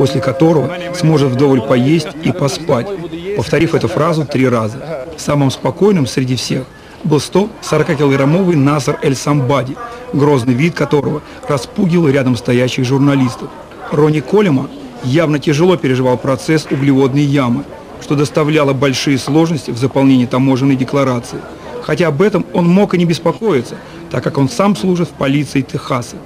после которого сможет вдоволь поесть и поспать, повторив эту фразу три раза. Самым спокойным среди всех был 140-килограммовый Насар Эль-Самбади, грозный вид которого распугивал рядом стоящих журналистов. Ронни Колема явно тяжело переживал процесс углеводной ямы, что доставляло большие сложности в заполнении таможенной декларации. Хотя об этом он мог и не беспокоиться, так как он сам служит в полиции Техаса.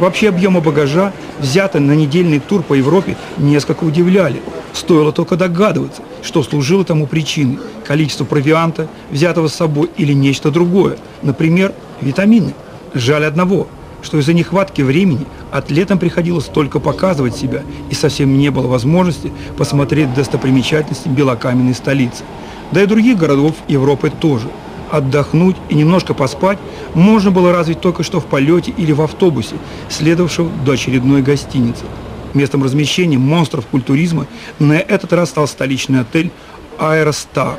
Вообще объемы багажа, взятые на недельный тур по Европе, несколько удивляли. Стоило только догадываться, что служило тому причиной – количество провианта, взятого с собой или нечто другое, например, витамины. Жаль одного, что из-за нехватки времени атлетам приходилось только показывать себя и совсем не было возможности посмотреть достопримечательности белокаменной столицы. Да и других городов Европы тоже – отдохнуть и немножко поспать можно было развить только что в полете или в автобусе, следовавшем до очередной гостиницы. Местом размещения монстров культуризма на этот раз стал столичный отель «Аэростар»,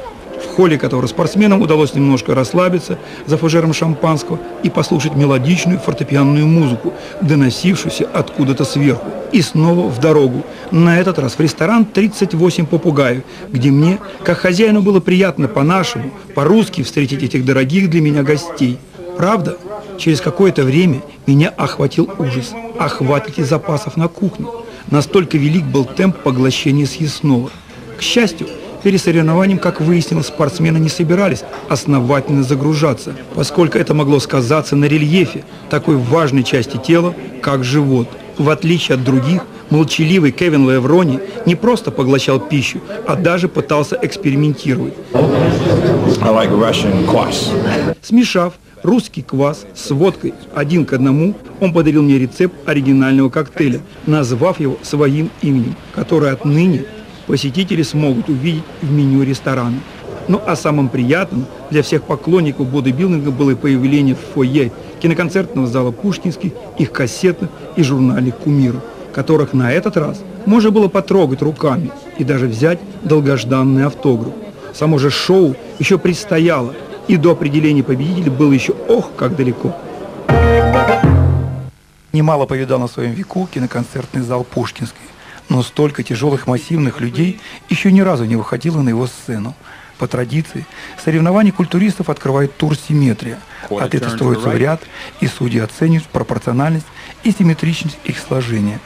в холле которого спортсменам удалось немножко расслабиться за фужером шампанского и послушать мелодичную фортепианную музыку, доносившуюся откуда-то сверху. И снова в дорогу, на этот раз в ресторан «38 попугаев», где мне, как хозяину, было приятно по-нашему, по-русски встретить этих дорогих для меня гостей. Правда, через какое-то время меня охватил ужас. Хватит ли запасов на кухне? Настолько велик был темп поглощения съестного. К счастью, Перед соревнованием, как выяснилось, спортсмены не собирались основательно загружаться, поскольку это могло сказаться на рельефе такой важной части тела, как живот. В отличие от других, молчаливый Кевин Леврони не просто поглощал пищу, а даже пытался экспериментировать. Like Смешав русский квас с водкой один к одному, он подарил мне рецепт оригинального коктейля, назвав его своим именем, который отныне посетители смогут увидеть в меню ресторана. Ну а самым приятным для всех поклонников бодибилдинга было появление в фойе киноконцертного зала Пушкинский их кассетных и журнальных кумиров, которых на этот раз можно было потрогать руками и даже взять долгожданный автограф. Само же шоу еще предстояло, и до определения победителя было еще ох, как далеко. Немало повидал на своем веку киноконцертный зал Пушкинский но столько тяжелых массивных людей еще ни разу не выходило на его сцену. По традиции, соревнования культуристов открывает тур «Симметрия». Атлеты строятся в ряд, и судьи оценивают пропорциональность и симметричность их сложения.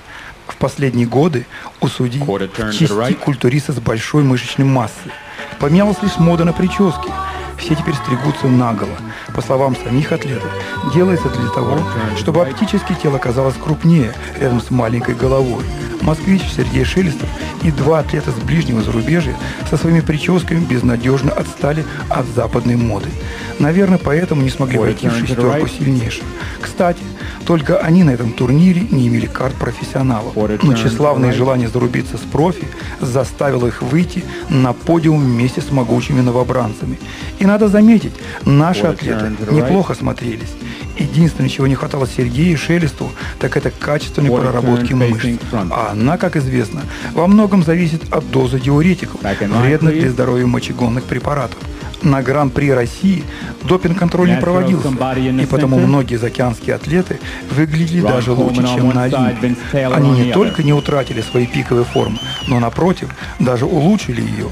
В последние годы у судей в части культуриста с большой мышечной массой. Поменялась лишь мода на прически – все теперь стригутся наголо. По словам самих атлетов, делается для того, чтобы оптически тело казалось крупнее рядом с маленькой головой. Москвич Сергей Шелестов и два атлета с ближнего зарубежья со своими прическами безнадежно отстали от западной моды. Наверное, поэтому не смогли войти в шестерку сильнейших. Кстати, только они на этом турнире не имели карт профессионалов. Но тщеславное желание зарубиться с профи заставило их выйти на подиум вместе с могучими новобранцами. И надо заметить, наши атлеты неплохо смотрелись. Единственное, чего не хватало Сергею Шелесту, так это качественной проработки мышц. А она, как известно, во многом зависит от дозы диуретиков, вредных для здоровья мочегонных препаратов на Гран-при России допинг-контроль не проводился, и потому многие заокеанские атлеты выглядели даже лучше, чем на Олимпе. Они не только не утратили свои пиковые формы, но напротив, даже улучшили ее.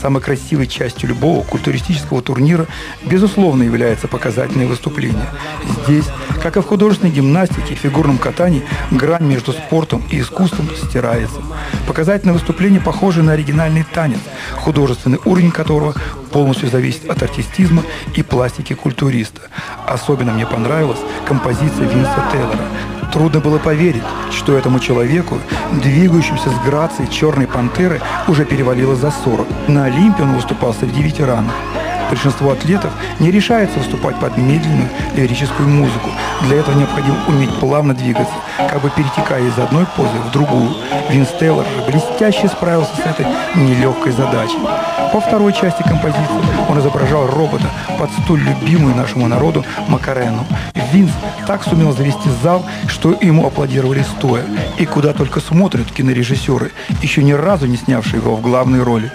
Самой красивой частью любого культуристического турнира, безусловно, является показательное выступление. Здесь, как и в художественной гимнастике и фигурном катании, грань между спортом и искусством стирается. Показательное выступление похоже на оригинальный танец, художественный уровень которого полностью зависит от артистизма и пластики культуриста. Особенно мне понравилась композиция Винса Тейлора – Трудно было поверить, что этому человеку, двигающемуся с грацией черной пантеры, уже перевалило за 40. На Олимпе он выступал среди ветеранов. Большинство атлетов не решается выступать под медленную лирическую музыку. Для этого необходимо уметь плавно двигаться, как бы перетекая из одной позы в другую. Винс Тейлор же блестяще справился с этой нелегкой задачей. По второй части композиции он изображал робота под столь любимую нашему народу Макарену. Винс так сумел завести зал, что ему аплодировали стоя. И куда только смотрят кинорежиссеры, еще ни разу не снявшие его в главной роли.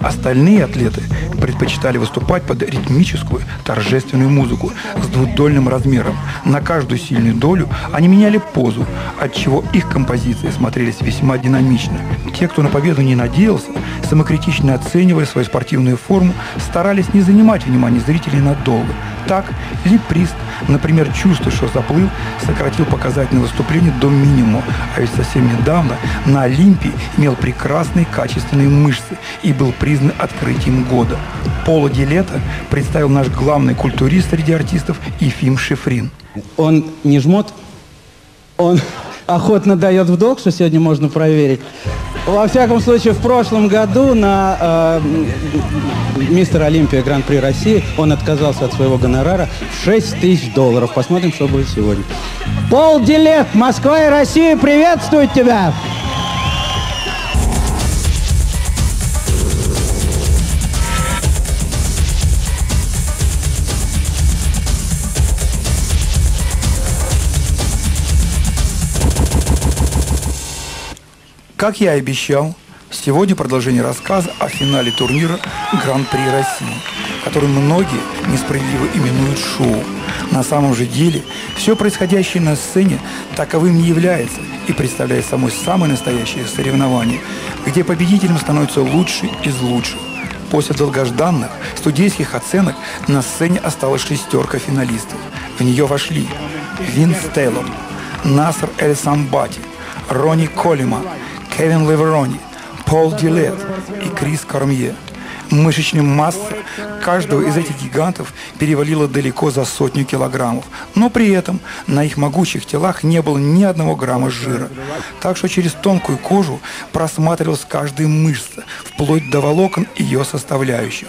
Остальные атлеты предпочитали выступать под ритмическую, торжественную музыку с двудольным размером. На каждую сильную долю они меняли позу, отчего их композиции смотрелись весьма динамично. Те, кто на победу не надеялся, самокритично оценивая свою спортивную форму, старались не занимать внимание зрителей надолго. Так, Липрист, например, чувствуя, что заплыл, сократил показательное выступление до минимума, а ведь совсем недавно на Олимпии имел прекрасные качественные мышцы и был признан открытием года. Пола Дилета представил наш главный культурист среди артистов Ефим Шифрин. Он не жмот, он охотно дает в долг, что сегодня можно проверить. Во всяком случае, в прошлом году на э, Мистер Олимпия Гран-при России он отказался от своего гонорара в 6 тысяч долларов. Посмотрим, что будет сегодня. Пол Дилет, Москва и Россия приветствуют тебя! Как я и обещал, сегодня продолжение рассказа о финале турнира Гран-при России, который многие несправедливо именуют шоу. На самом же деле, все происходящее на сцене таковым не является и представляет собой самое настоящее соревнование, где победителем становится лучший из лучших. После долгожданных студийских оценок на сцене осталась шестерка финалистов. В нее вошли Винс Тейлор, Наср Эль Самбати, Ронни Колима, Кевин Леверони, Пол Дилет и Крис Кормье. Мышечная масса каждого из этих гигантов перевалила далеко за сотню килограммов, но при этом на их могучих телах не было ни одного грамма жира. Так что через тонкую кожу просматривалась каждая мышца, вплоть до волокон ее составляющих.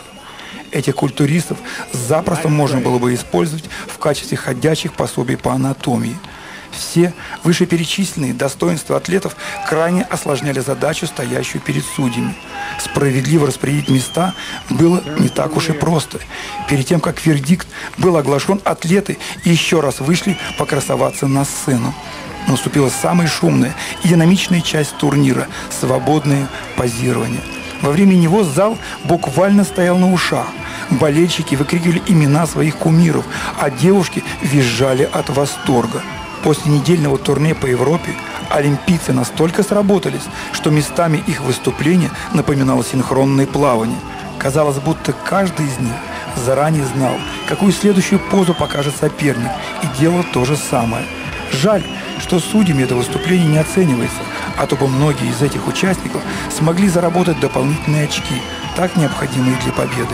Этих культуристов запросто можно было бы использовать в качестве ходячих пособий по анатомии – все вышеперечисленные достоинства атлетов крайне осложняли задачу, стоящую перед судьями. Справедливо распределить места было не так уж и просто. Перед тем, как вердикт был оглашен, атлеты еще раз вышли покрасоваться на сцену. Наступила самая шумная и динамичная часть турнира – свободное позирование. Во время него зал буквально стоял на ушах. Болельщики выкрикивали имена своих кумиров, а девушки визжали от восторга. После недельного турне по Европе олимпийцы настолько сработались, что местами их выступления напоминало синхронное плавание. Казалось, будто каждый из них заранее знал, какую следующую позу покажет соперник, и делал то же самое. Жаль, что судьями это выступление не оценивается, а то бы многие из этих участников смогли заработать дополнительные очки, так необходимые для победы.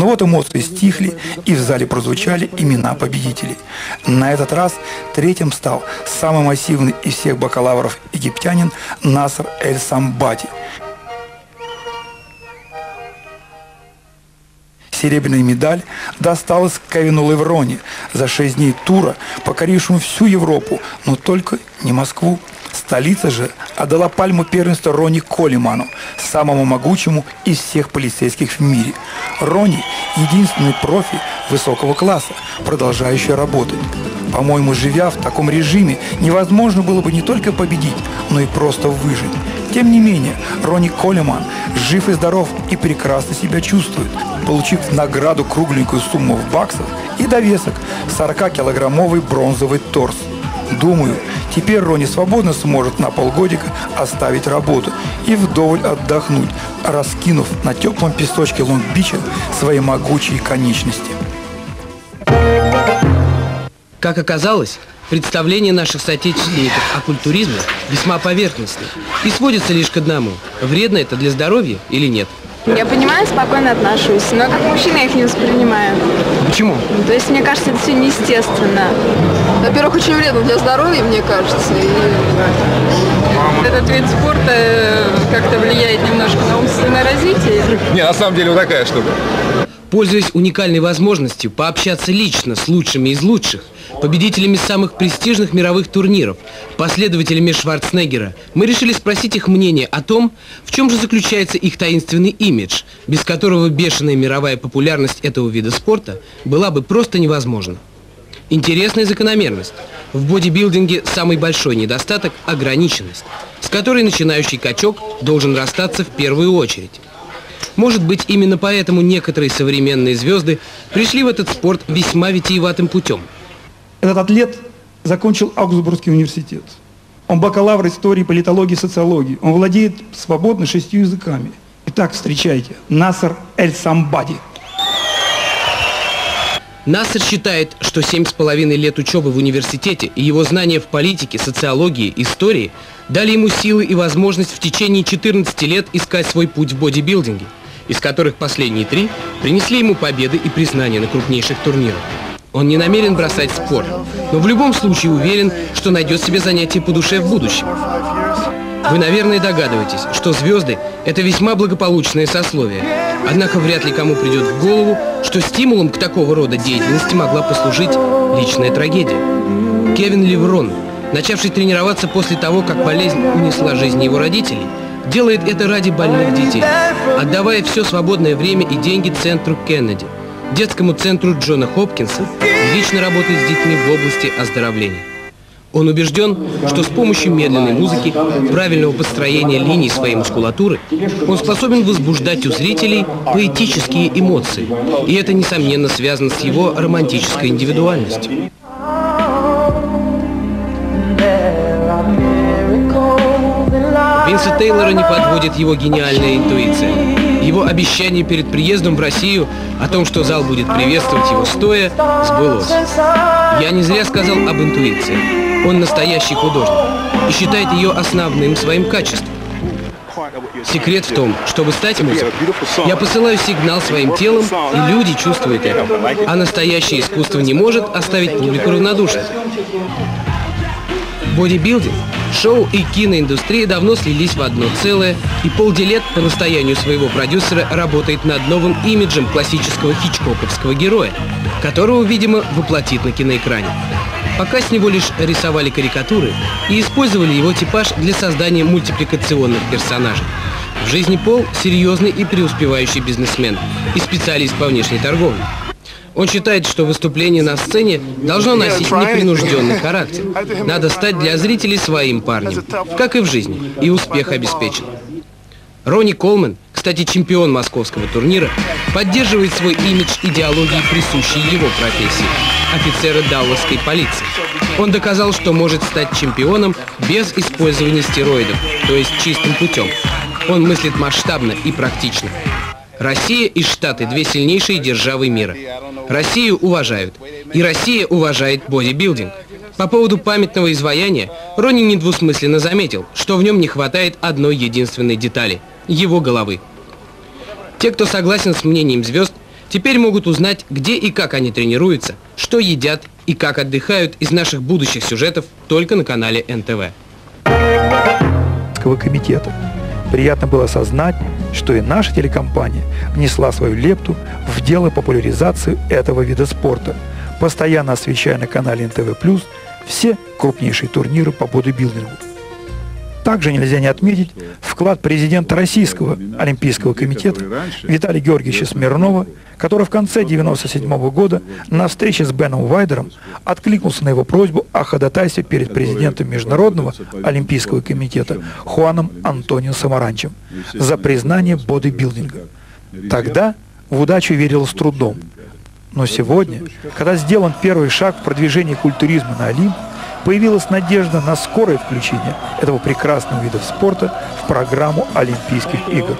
Но вот эмоции стихли, и в зале прозвучали имена победителей. На этот раз третьим стал самый массивный из всех бакалавров египтянин Наср Эль-Самбати. Серебряная медаль досталась Кевину Леврони за шесть дней тура, покорившему всю Европу, но только не Москву. Столица же отдала пальму первенства Рони Колиману, самому могучему из всех полицейских в мире. Рони – единственный профи высокого класса, продолжающий работать. По-моему, живя в таком режиме, невозможно было бы не только победить, но и просто выжить. Тем не менее, Ронни Колеман жив и здоров и прекрасно себя чувствует, получив награду кругленькую сумму в баксах и довесок 40-килограммовый бронзовый торс. Думаю, теперь Рони свободно сможет на полгодика оставить работу и вдоволь отдохнуть, раскинув на теплом песочке Лонг-Бича свои могучие конечности. Как оказалось, представление наших соотечественников о культуризме весьма поверхностно и сводится лишь к одному – вредно это для здоровья или нет. Я понимаю, спокойно отношусь, но как мужчина я их не воспринимаю. Почему? Ну, То есть, мне кажется, это все неестественно. Во-первых, очень вредно для здоровья, мне кажется. И этот вид спорта э, как-то влияет немножко на умственное развитие. Не, на самом деле вот такая штука. Пользуясь уникальной возможностью пообщаться лично с лучшими из лучших, победителями самых престижных мировых турниров, последователями Шварценеггера, мы решили спросить их мнение о том, в чем же заключается их таинственный имидж, без которого бешеная мировая популярность этого вида спорта была бы просто невозможна. Интересная закономерность. В бодибилдинге самый большой недостаток – ограниченность, с которой начинающий качок должен расстаться в первую очередь. Может быть, именно поэтому некоторые современные звезды пришли в этот спорт весьма витиеватым путем. Этот атлет закончил Аугсбургский университет. Он бакалавр истории, политологии, социологии. Он владеет свободно шестью языками. Итак, встречайте, Насар Эль-Самбади. Нассер считает, что семь с половиной лет учебы в университете и его знания в политике, социологии, истории дали ему силы и возможность в течение 14 лет искать свой путь в бодибилдинге – из которых последние три принесли ему победы и признание на крупнейших турнирах. Он не намерен бросать спорт, но в любом случае уверен, что найдет себе занятие по душе в будущем. Вы, наверное, догадываетесь, что звезды – это весьма благополучное сословие. Однако вряд ли кому придет в голову, что стимулом к такого рода деятельности могла послужить личная трагедия. Кевин Леврон, начавший тренироваться после того, как болезнь унесла жизнь его родителей – делает это ради больных детей, отдавая все свободное время и деньги центру Кеннеди, детскому центру Джона Хопкинса лично работает с детьми в области оздоровления. Он убежден, что с помощью медленной музыки, правильного построения линий своей мускулатуры, он способен возбуждать у зрителей поэтические эмоции. И это, несомненно, связано с его романтической индивидуальностью. Винса Тейлора не подводит его гениальная интуиция. Его обещание перед приездом в Россию о том, что зал будет приветствовать его стоя, сбылось. Я не зря сказал об интуиции. Он настоящий художник и считает ее основным своим качеством. Секрет в том, чтобы стать музыкой, я посылаю сигнал своим телом, и люди чувствуют это. А настоящее искусство не может оставить публику равнодушной. Бодибилдинг Шоу и киноиндустрия давно слились в одно целое, и Полдилет по настоянию своего продюсера работает над новым имиджем классического хичкоковского героя, которого, видимо, воплотит на киноэкране. Пока с него лишь рисовали карикатуры и использовали его типаж для создания мультипликационных персонажей. В жизни Пол – серьезный и преуспевающий бизнесмен и специалист по внешней торговле. Он считает, что выступление на сцене должно носить непринужденный характер. Надо стать для зрителей своим парнем, как и в жизни, и успех обеспечен. Ронни Колман, кстати, чемпион московского турнира, поддерживает свой имидж идеологии, присущей его профессии – офицера далласской полиции. Он доказал, что может стать чемпионом без использования стероидов, то есть чистым путем. Он мыслит масштабно и практично. Россия и Штаты – две сильнейшие державы мира. Россию уважают. И Россия уважает бодибилдинг. По поводу памятного изваяния Ронни недвусмысленно заметил, что в нем не хватает одной единственной детали – его головы. Те, кто согласен с мнением звезд, теперь могут узнать, где и как они тренируются, что едят и как отдыхают из наших будущих сюжетов только на канале НТВ. комитета. Приятно было осознать, что и наша телекомпания внесла свою лепту в дело популяризации этого вида спорта, постоянно освещая на канале НТВ+, все крупнейшие турниры по бодибилдингу. Также нельзя не отметить вклад президента Российского Олимпийского комитета Виталия Георгиевича Смирнова, который в конце 1997 года на встрече с Беном Вайдером откликнулся на его просьбу о ходатайстве перед президентом Международного Олимпийского комитета Хуаном Антонио Самаранчем за признание бодибилдинга. Тогда в удачу верил с трудом. Но сегодня, когда сделан первый шаг в продвижении культуризма на Олимп, появилась надежда на скорое включение этого прекрасного вида спорта в программу Олимпийских игр.